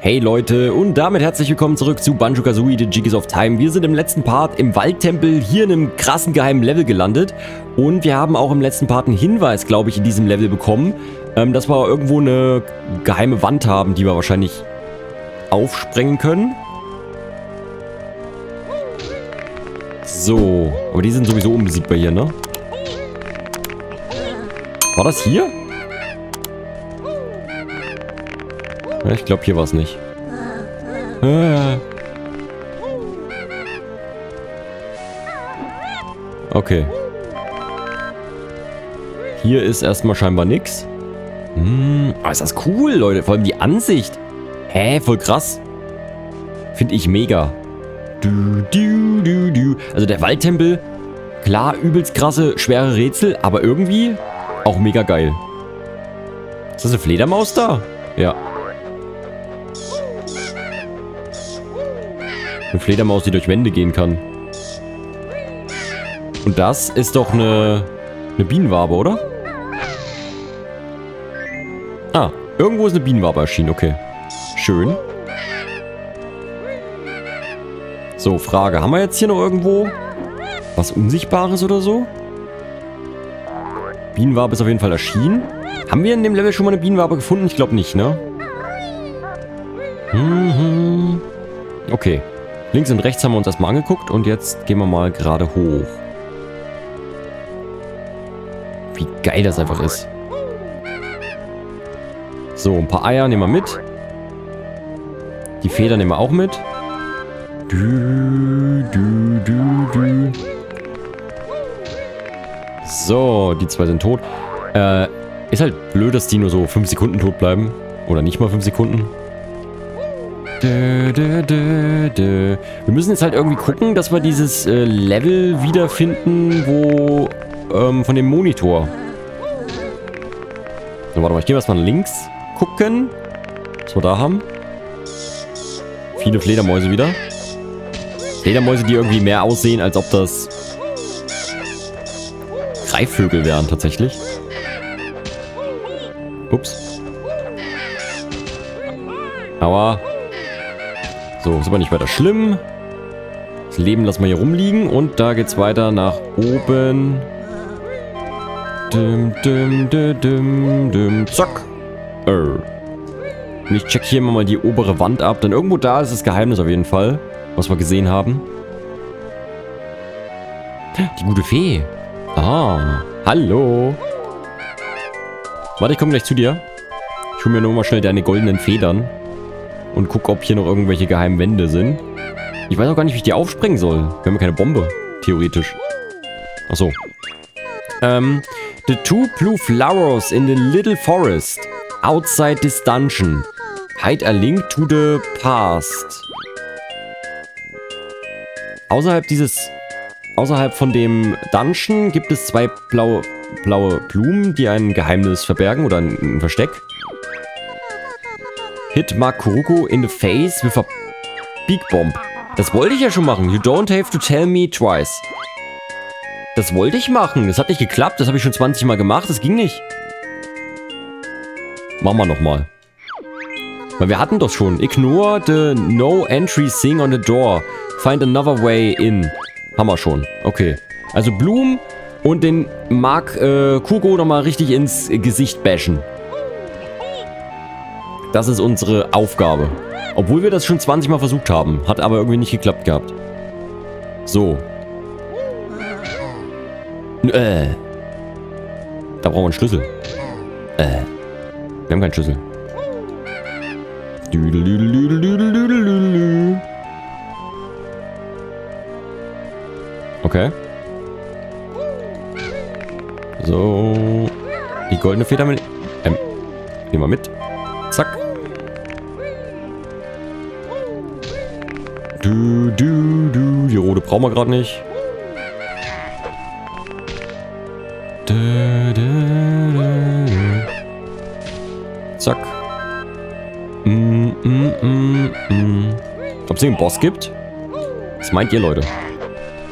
Hey Leute und damit herzlich willkommen zurück zu Banjo-Kazooie The Jig is of Time. Wir sind im letzten Part im Waldtempel hier in einem krassen geheimen Level gelandet und wir haben auch im letzten Part einen Hinweis, glaube ich, in diesem Level bekommen, ähm, dass wir irgendwo eine geheime Wand haben, die wir wahrscheinlich aufsprengen können. So, aber die sind sowieso unbesiegbar hier, ne? War das hier? Ich glaube, hier war es nicht. Okay. Hier ist erstmal scheinbar nichts. Hm, aber ist das cool, Leute. Vor allem die Ansicht. Hä, voll krass. Finde ich mega. Du, du, du, du. Also der Waldtempel, klar, übelst krasse, schwere Rätsel, aber irgendwie auch mega geil. Ist das eine Fledermaus da? Ja. Eine Fledermaus, die durch Wände gehen kann. Und das ist doch eine, eine Bienenwabe, oder? Ah, irgendwo ist eine Bienenwabe erschienen, okay. Schön. So, Frage. Haben wir jetzt hier noch irgendwo was Unsichtbares oder so? Bienenwabe ist auf jeden Fall erschienen. Haben wir in dem Level schon mal eine Bienenwabe gefunden? Ich glaube nicht, ne? Mhm. Okay. Links und rechts haben wir uns erstmal angeguckt und jetzt gehen wir mal gerade hoch. Wie geil das einfach ist. So, ein paar Eier nehmen wir mit. Die Feder nehmen wir auch mit. Du, du, du. So, die zwei sind tot. Äh, ist halt blöd, dass die nur so 5 Sekunden tot bleiben. Oder nicht mal 5 Sekunden. Dö, dö, dö, dö. Wir müssen jetzt halt irgendwie gucken, dass wir dieses äh, Level wiederfinden, wo ähm, von dem Monitor. So, warte mal, ich gehe erstmal links gucken, was wir da haben. Viele Fledermäuse wieder. Fledermäuse, die irgendwie mehr aussehen, als ob das Greifvögel wären tatsächlich. Ups. Aua. So, ist aber nicht weiter schlimm. Das Leben lassen wir hier rumliegen. Und da geht's weiter nach oben. Dim, dim, dim, dim, dim. Zack. Und ich check hier mal die obere Wand ab. Denn irgendwo da ist das Geheimnis auf jeden Fall. Was wir gesehen haben. Die gute Fee. Ah, hallo. Warte, ich komme gleich zu dir. Ich hole mir nur mal schnell deine goldenen Federn. Und guck, ob hier noch irgendwelche geheimen Wände sind. Ich weiß auch gar nicht, wie ich die aufsprengen soll. Wir haben ja keine Bombe, theoretisch. Achso. Ähm, the two blue flowers in the little forest outside this dungeon. Hide a link to the past. Außerhalb dieses, außerhalb von dem Dungeon gibt es zwei blaue, blaue Blumen, die ein Geheimnis verbergen oder ein, ein Versteck. Hit Mark Kuruko in the face with a big bomb. Das wollte ich ja schon machen. You don't have to tell me twice. Das wollte ich machen. Das hat nicht geklappt. Das habe ich schon 20 Mal gemacht. Das ging nicht. Machen wir nochmal. Weil wir hatten doch schon. Ignore the no entry thing on the door. Find another way in. Haben wir schon. Okay. Also Blumen und den Mark äh, Kugo nochmal richtig ins Gesicht bashen. Das ist unsere Aufgabe. Obwohl wir das schon 20 Mal versucht haben. Hat aber irgendwie nicht geklappt gehabt. So. Äh. Da brauchen wir einen Schlüssel. Äh. Wir haben keinen Schlüssel. Okay. So. Die goldene Feder mit... Ähm. Nehmen wir mit. Zack. Du, du, du. Die rote brauchen wir gerade nicht. Da, da, da, Zack. Mm, mm, mm, mm. Ob es einen Boss gibt? Was meint ihr, Leute?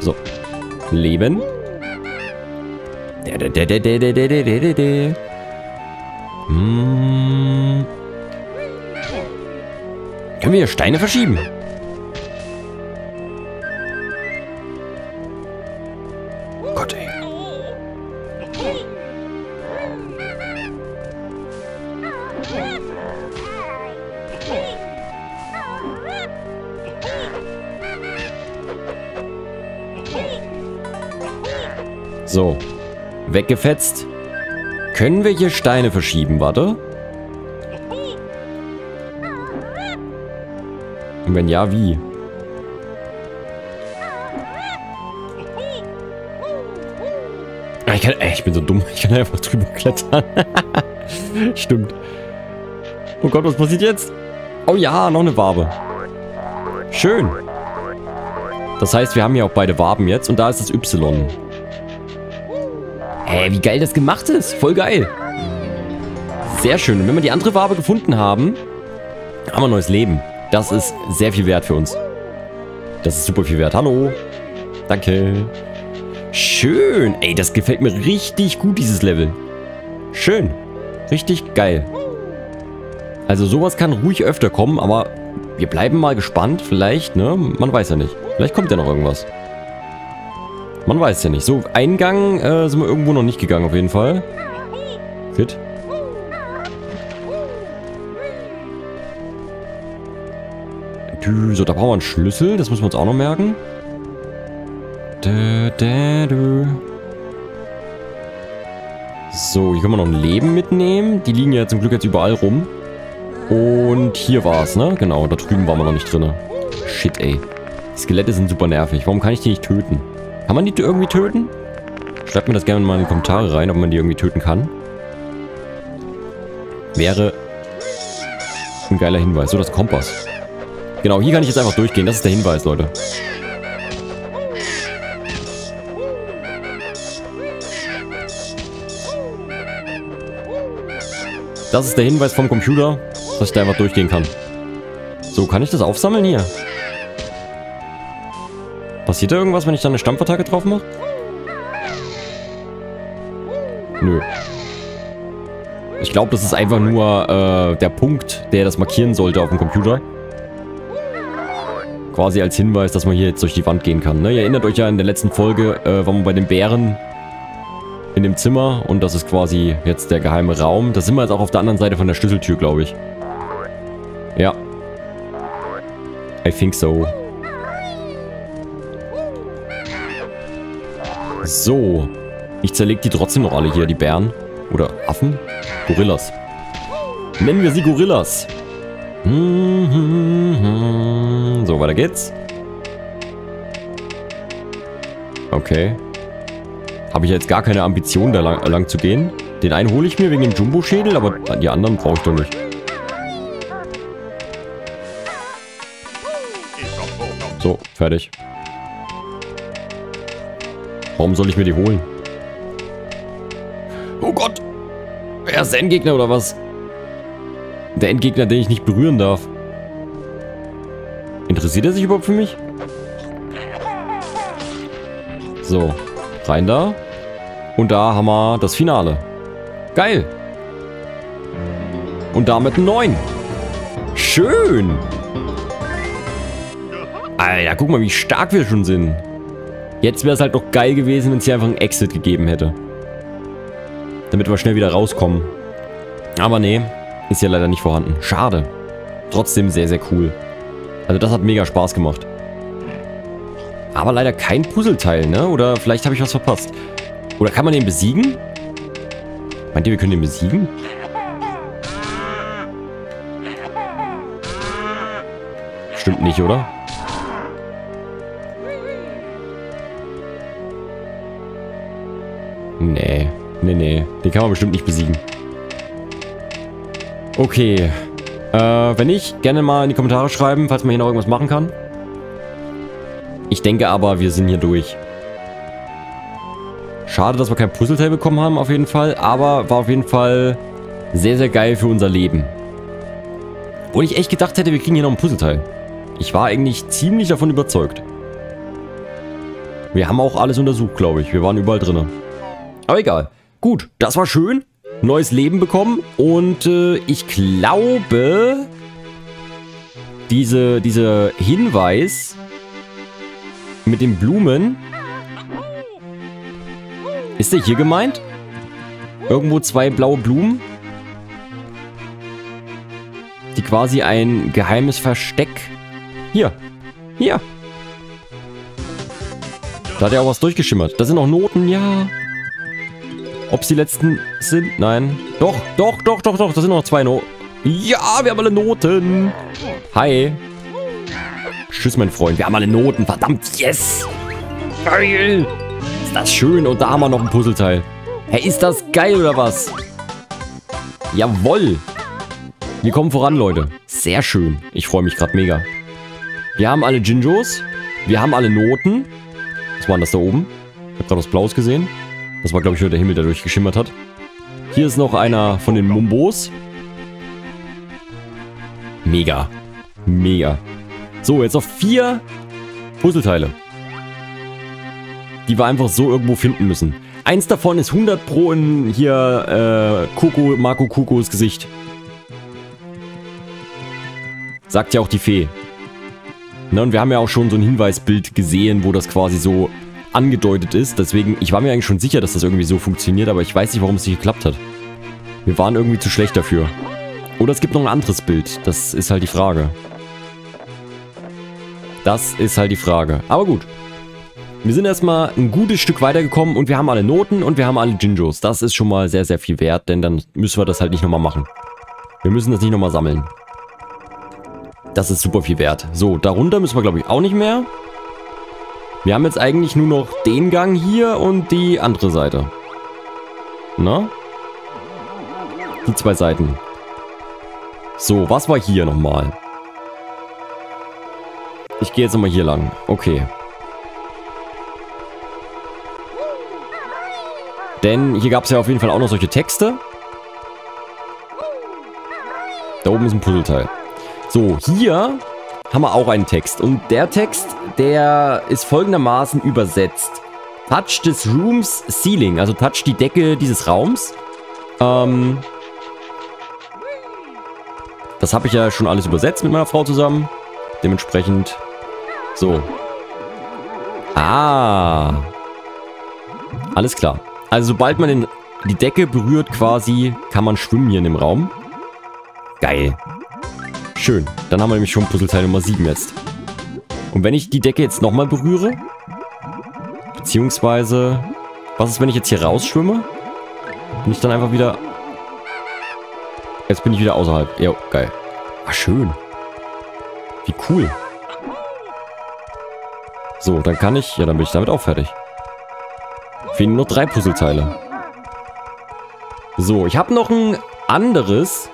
So. Leben. Können wir Steine verschieben? Gott, ey. So. Weggefetzt. Können wir hier Steine verschieben? Warte. Und wenn ja, wie? Ich, kann, ey, ich bin so dumm. Ich kann einfach drüber klettern. Stimmt. Oh Gott, was passiert jetzt? Oh ja, noch eine Wabe. Schön. Das heißt, wir haben hier auch beide Waben jetzt. Und da ist das Y. Hä, wie geil das gemacht ist. Voll geil. Sehr schön. Und wenn wir die andere Wabe gefunden haben, haben wir ein neues Leben. Das ist sehr viel wert für uns. Das ist super viel wert. Hallo. Danke. Schön. Ey, das gefällt mir richtig gut, dieses Level. Schön. Richtig geil. Also sowas kann ruhig öfter kommen, aber wir bleiben mal gespannt. Vielleicht, ne? Man weiß ja nicht. Vielleicht kommt ja noch irgendwas. Man weiß ja nicht. So, Eingang äh, sind wir irgendwo noch nicht gegangen auf jeden Fall. Fit. So, da brauchen wir einen Schlüssel. Das müssen wir uns auch noch merken. Dä, dä, dü. So, hier können wir noch ein Leben mitnehmen. Die liegen ja zum Glück jetzt überall rum. Und hier war es, ne? Genau, da drüben waren wir noch nicht drin. Shit, ey. Skelette sind super nervig. Warum kann ich die nicht töten? Kann man die irgendwie töten? Schreibt mir das gerne mal in die Kommentare rein, ob man die irgendwie töten kann. Wäre ein geiler Hinweis. So, das Kompass. Genau, hier kann ich jetzt einfach durchgehen. Das ist der Hinweis, Leute. Das ist der Hinweis vom Computer, dass ich da einfach durchgehen kann. So, kann ich das aufsammeln hier? Passiert da irgendwas, wenn ich da eine Stampfattacke drauf mache? Nö. Ich glaube, das ist einfach nur äh, der Punkt, der das markieren sollte auf dem Computer. Quasi als Hinweis, dass man hier jetzt durch die Wand gehen kann. Ne? Ihr erinnert euch ja in der letzten Folge, äh, waren wir bei den Bären in dem Zimmer. Und das ist quasi jetzt der geheime Raum. Da sind wir jetzt auch auf der anderen Seite von der Schlüsseltür, glaube ich. Ja. I think so. So. Ich zerleg die trotzdem noch alle hier, die Bären. Oder Affen? Gorillas. Nennen wir sie Gorillas. So, weiter geht's. Okay. Habe ich jetzt gar keine Ambition, da lang, lang zu gehen. Den einen hole ich mir wegen dem Jumbo-Schädel, aber die anderen brauche ich doch nicht. So, fertig. Warum soll ich mir die holen? Oh Gott! Er ist Endgegner oder was? Der Endgegner, den ich nicht berühren darf. Interessiert er sich überhaupt für mich? So, rein da. Und da haben wir das Finale. Geil. Und damit ein 9. Schön. Alter, guck mal, wie stark wir schon sind. Jetzt wäre es halt doch geil gewesen, wenn es hier einfach einen Exit gegeben hätte. Damit wir schnell wieder rauskommen. Aber nee, ist ja leider nicht vorhanden. Schade. Trotzdem sehr, sehr cool. Also das hat mega Spaß gemacht. Aber leider kein Puzzleteil, ne? Oder vielleicht habe ich was verpasst. Oder kann man den besiegen? Meint ihr, wir können den besiegen? Stimmt nicht, oder? Nee. Nee, nee. Den kann man bestimmt nicht besiegen. Okay. Äh, wenn nicht, gerne mal in die Kommentare schreiben, falls man hier noch irgendwas machen kann. Ich denke aber, wir sind hier durch. Schade, dass wir kein Puzzleteil bekommen haben, auf jeden Fall. Aber war auf jeden Fall sehr, sehr geil für unser Leben. Obwohl ich echt gedacht hätte, wir kriegen hier noch ein Puzzleteil. Ich war eigentlich ziemlich davon überzeugt. Wir haben auch alles untersucht, glaube ich. Wir waren überall drin. Aber egal. Gut, das war schön. Neues Leben bekommen. Und äh, ich glaube... diese, diese Hinweis mit den Blumen. Ist der hier gemeint? Irgendwo zwei blaue Blumen? Die quasi ein geheimes Versteck... Hier. Hier. Da hat ja auch was durchgeschimmert. Da sind noch Noten, ja. Ob es die letzten sind? Nein. Doch, doch, doch, doch, doch. Da sind noch zwei Noten. Ja, wir haben alle Noten. Hi. Tschüss, mein Freund. Wir haben alle Noten. Verdammt, yes. Geil. Ist das schön. Und da haben wir noch ein Puzzleteil. Hey, ist das geil oder was? Jawoll. Wir kommen voran, Leute. Sehr schön. Ich freue mich gerade mega. Wir haben alle Jinjos. Wir haben alle Noten. Was war denn das da oben? Ich habe gerade was Blaues gesehen. Das war, glaube ich, nur der Himmel, der durchgeschimmert hat. Hier ist noch einer von den Mumbos. Mega. Mega. So, jetzt noch vier Puzzleteile. Die wir einfach so irgendwo finden müssen. Eins davon ist 100 Pro in hier äh, Coco, Marco Kukos Gesicht. Sagt ja auch die Fee. Ne, und wir haben ja auch schon so ein Hinweisbild gesehen, wo das quasi so angedeutet ist. Deswegen, ich war mir eigentlich schon sicher, dass das irgendwie so funktioniert, aber ich weiß nicht, warum es nicht geklappt hat. Wir waren irgendwie zu schlecht dafür. Oder es gibt noch ein anderes Bild. Das ist halt die Frage. Das ist halt die Frage. Aber gut. Wir sind erstmal ein gutes Stück weitergekommen und wir haben alle Noten und wir haben alle Jinjos. Das ist schon mal sehr, sehr viel wert, denn dann müssen wir das halt nicht nochmal machen. Wir müssen das nicht nochmal sammeln. Das ist super viel wert. So, darunter müssen wir, glaube ich, auch nicht mehr. Wir haben jetzt eigentlich nur noch den Gang hier und die andere Seite. Na? Die zwei Seiten. So, was war hier nochmal? Ich gehe jetzt nochmal hier lang. Okay. Denn hier gab es ja auf jeden Fall auch noch solche Texte. Da oben ist ein Puzzleteil. So, hier haben wir auch einen Text. Und der Text, der ist folgendermaßen übersetzt. Touch this room's ceiling. Also touch die Decke dieses Raums. Ähm, das habe ich ja schon alles übersetzt mit meiner Frau zusammen. Dementsprechend. So. Ah. Alles klar. Also sobald man den, die Decke berührt quasi, kann man schwimmen hier in dem Raum. Geil. Schön. Dann haben wir nämlich schon Puzzleteil Nummer 7 jetzt. Und wenn ich die Decke jetzt nochmal berühre, beziehungsweise, was ist, wenn ich jetzt hier rausschwimme? Bin ich dann einfach wieder... Jetzt bin ich wieder außerhalb. Ja, geil. Ah, schön. Wie cool. So, dann kann ich... Ja, dann bin ich damit auch fertig. Fehlen nur drei Puzzleteile. So, ich habe noch ein anderes.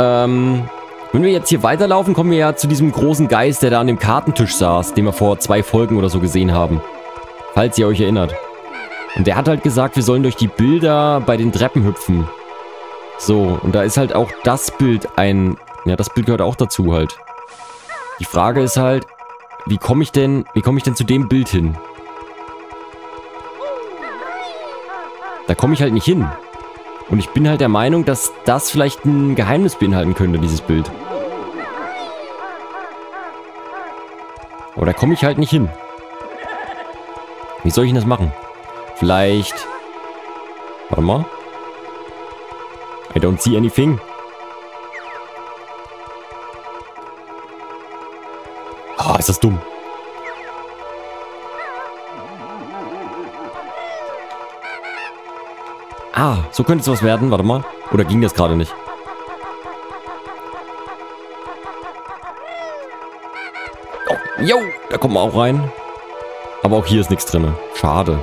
Ähm, wenn wir jetzt hier weiterlaufen, kommen wir ja zu diesem großen Geist, der da an dem Kartentisch saß, den wir vor zwei Folgen oder so gesehen haben. Falls ihr euch erinnert. Und der hat halt gesagt, wir sollen durch die Bilder bei den Treppen hüpfen. So, und da ist halt auch das Bild ein... Ja, das Bild gehört auch dazu halt. Die Frage ist halt, wie komme ich denn, wie komme ich denn zu dem Bild hin? Da komme ich halt nicht hin. Und ich bin halt der Meinung, dass das vielleicht ein Geheimnis beinhalten könnte, dieses Bild. Aber da komme ich halt nicht hin. Wie soll ich denn das machen? Vielleicht... Warte mal. I don't see anything. Ah, oh, ist das dumm. Ah, so könnte es was werden. Warte mal. Oder ging das gerade nicht? Oh, yo, da kommt man auch rein. Aber auch hier ist nichts drin. Schade.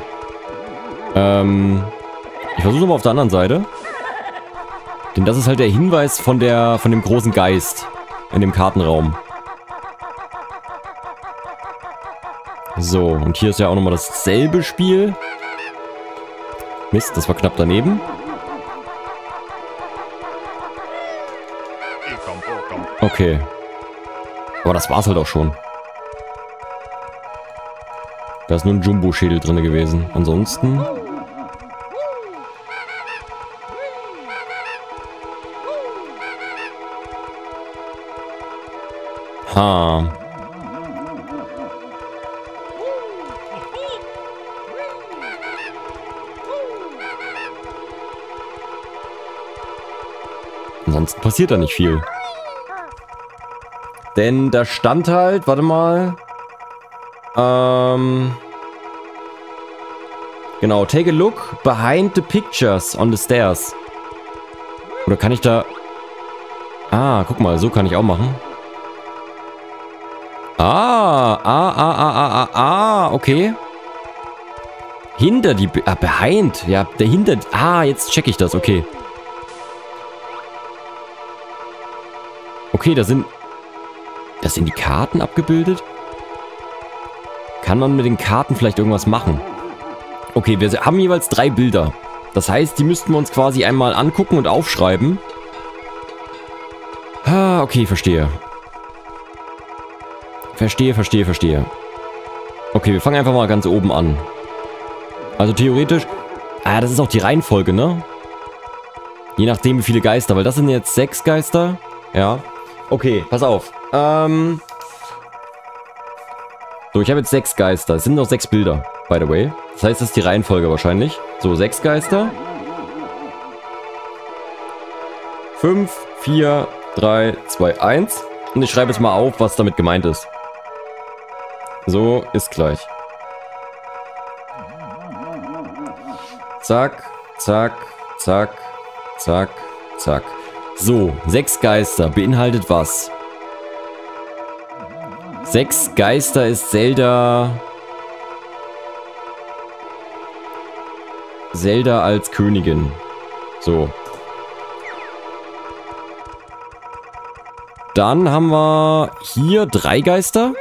Ähm, ich versuche mal auf der anderen Seite. Denn das ist halt der Hinweis von der von dem großen Geist in dem Kartenraum. So, und hier ist ja auch nochmal dasselbe Spiel. Mist, das war knapp daneben. Okay. Aber das war's halt auch schon. Da ist nur ein Jumbo-Schädel drin gewesen. Ansonsten... Ha. Ansonsten passiert da nicht viel. Denn da stand halt, warte mal. Ähm. Genau, take a look behind the pictures on the stairs. Oder kann ich da... Ah, guck mal, so kann ich auch machen. Ah, ah, ah, ah, ah, ah, ah, okay. Hinter die... Ah, behind. Ja, der hinter... Ah, jetzt check ich das, okay. Okay, da sind... Das sind die Karten abgebildet? Kann man mit den Karten vielleicht irgendwas machen? Okay, wir haben jeweils drei Bilder. Das heißt, die müssten wir uns quasi einmal angucken und aufschreiben. Ah, okay, verstehe. Verstehe, verstehe, verstehe. Okay, wir fangen einfach mal ganz oben an. Also theoretisch... Ah, das ist auch die Reihenfolge, ne? Je nachdem, wie viele Geister. Weil das sind jetzt sechs Geister. Ja. Okay, pass auf. Ähm... So, ich habe jetzt sechs Geister. Es sind noch sechs Bilder, by the way. Das heißt, das ist die Reihenfolge wahrscheinlich. So, sechs Geister. Fünf, vier, drei, zwei, eins. Und ich schreibe jetzt mal auf, was damit gemeint ist. So, ist gleich. Zack, zack, zack, zack, zack. So, sechs Geister beinhaltet was? Sechs Geister ist Zelda... Zelda als Königin. So. Dann haben wir hier drei Geister.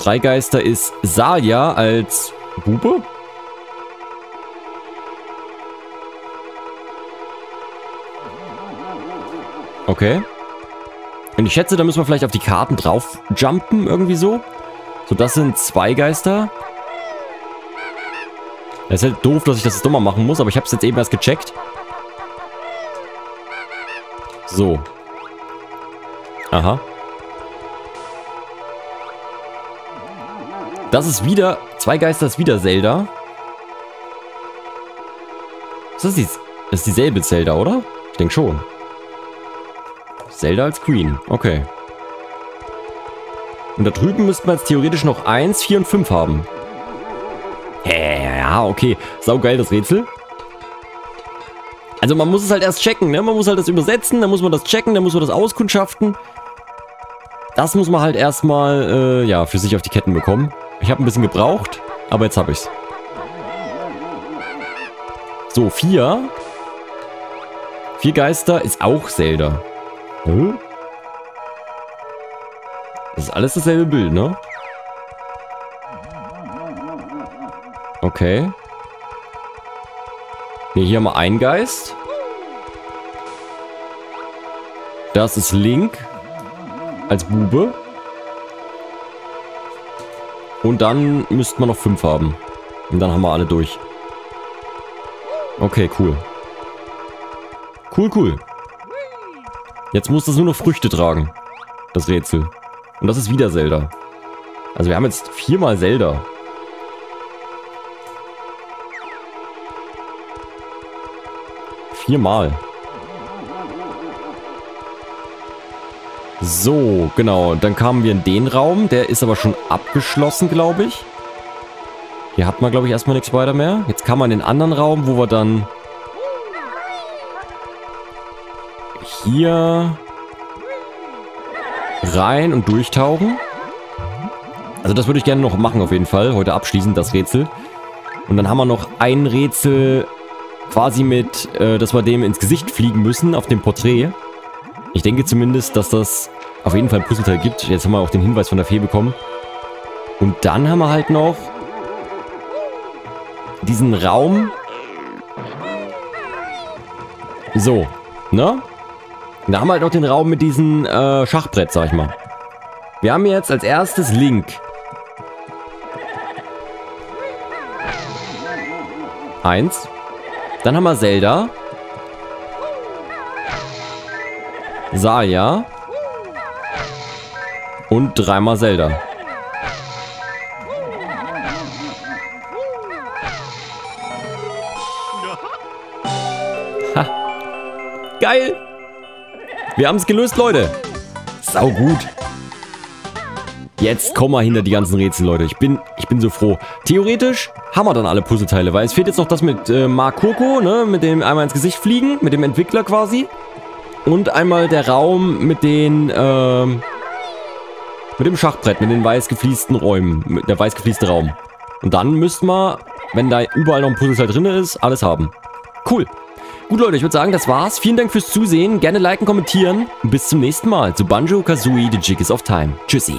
Drei Geister ist Salia als Bube. Okay. Und ich schätze, da müssen wir vielleicht auf die Karten drauf jumpen, irgendwie so. So, das sind zwei Geister. Es ist halt doof, dass ich das nochmal machen muss, aber ich habe es jetzt eben erst gecheckt. So. Aha. Das ist wieder... Zwei Geister ist wieder Zelda. Das ist, die, das ist dieselbe Zelda, oder? Ich denke schon. Zelda als Queen. Okay. Und da drüben müssten wir jetzt theoretisch noch 1, 4 und 5 haben. Ja, okay. Saugeil, das Rätsel. Also man muss es halt erst checken, ne? Man muss halt das übersetzen, dann muss man das checken, dann muss man das auskundschaften. Das muss man halt erstmal, äh, ja, für sich auf die Ketten bekommen. Ich habe ein bisschen gebraucht, aber jetzt habe ich's. So, vier. Vier Geister ist auch Zelda. Hm? Das ist alles dasselbe Bild, ne? Okay. Ne, hier haben wir einen Geist. Das ist Link. Als Bube. Und dann müssten wir noch fünf haben. Und dann haben wir alle durch. Okay, cool. Cool, cool. Jetzt muss das nur noch Früchte tragen. Das Rätsel. Und das ist wieder Zelda. Also wir haben jetzt viermal Zelda. Viermal. So, genau. Dann kamen wir in den Raum. Der ist aber schon abgeschlossen, glaube ich. Hier hat man, glaube ich, erstmal nichts weiter mehr. Jetzt kam man in den anderen Raum, wo wir dann hier rein und durchtauchen. Also das würde ich gerne noch machen auf jeden Fall. Heute abschließend das Rätsel. Und dann haben wir noch ein Rätsel quasi mit, äh, dass wir dem ins Gesicht fliegen müssen auf dem Porträt. Ich denke zumindest, dass das auf jeden Fall ein Puzzleteil gibt. Jetzt haben wir auch den Hinweis von der Fee bekommen. Und dann haben wir halt noch diesen Raum. So, ne? Da haben wir halt noch den Raum mit diesem äh, Schachbrett, sag ich mal. Wir haben jetzt als erstes Link. Eins. Dann haben wir Zelda. Saya. Und dreimal Zelda. Ha. Geil. Wir haben es gelöst, Leute. Sau gut. Jetzt kommen wir hinter die ganzen Rätsel, Leute. Ich bin, ich bin so froh. Theoretisch haben wir dann alle Puzzleteile, weil es fehlt jetzt noch das mit äh, Mark Coco, ne? Mit dem einmal ins Gesicht fliegen, mit dem Entwickler quasi. Und einmal der Raum mit den, ähm, mit dem Schachbrett, mit den weiß gefliesten Räumen, mit der weiß geflieste Raum. Und dann müssten wir, wenn da überall noch ein Puzzleteil drin ist, alles haben. Cool. Gut, Leute, ich würde sagen, das war's. Vielen Dank fürs Zusehen. Gerne liken, kommentieren. Und bis zum nächsten Mal zu Banjo-Kazooie The Jig is of Time. Tschüssi.